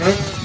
嗯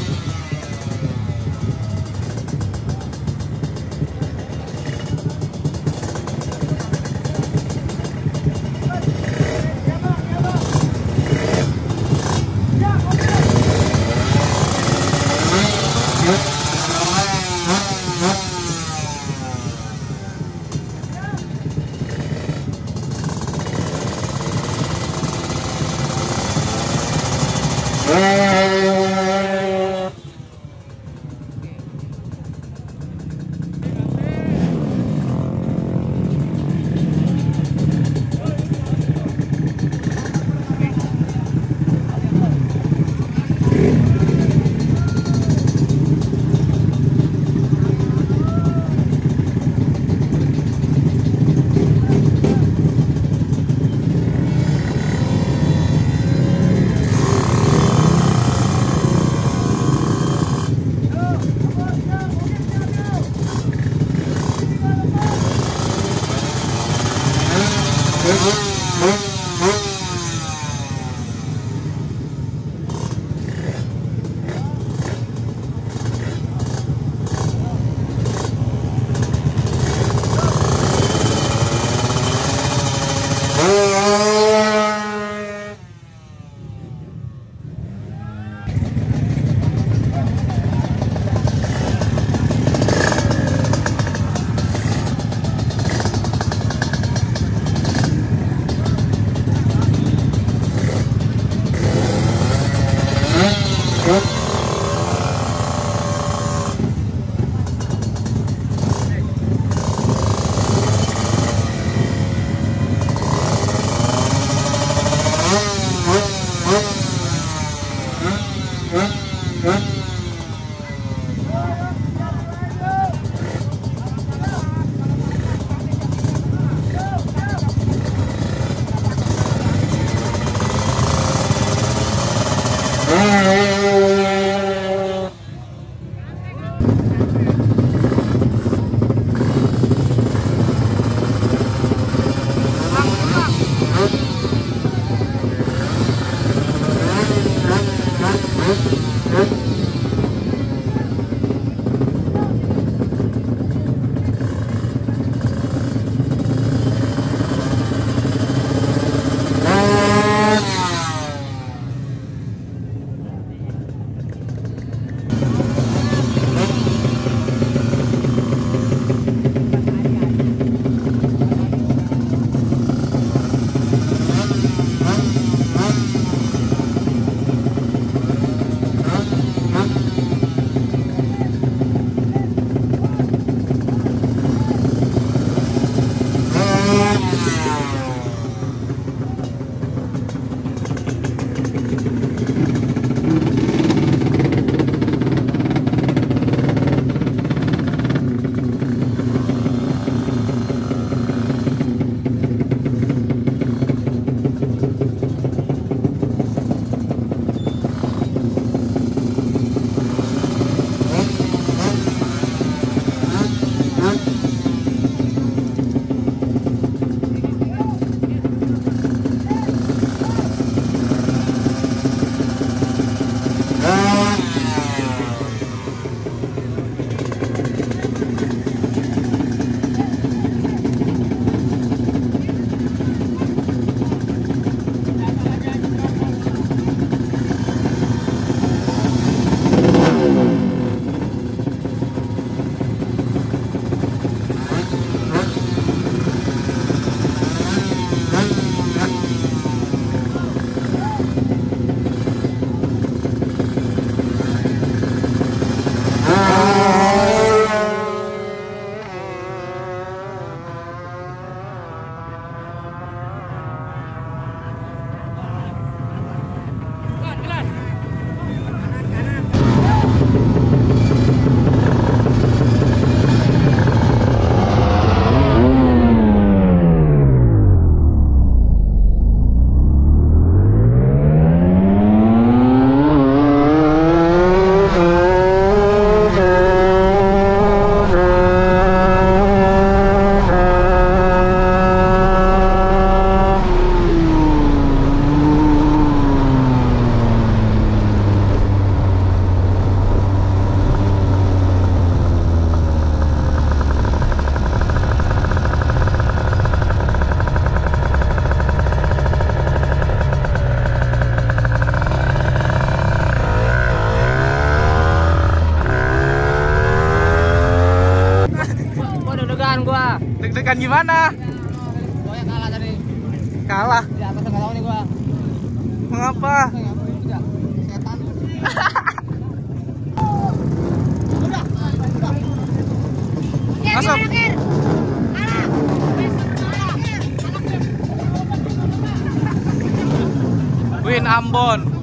deg-degan gimana? Pokoknya kalah tadi. Kalah. Di atas enggak tahu nih gua. Mengapa? Setan. Masuk. Win Ambon.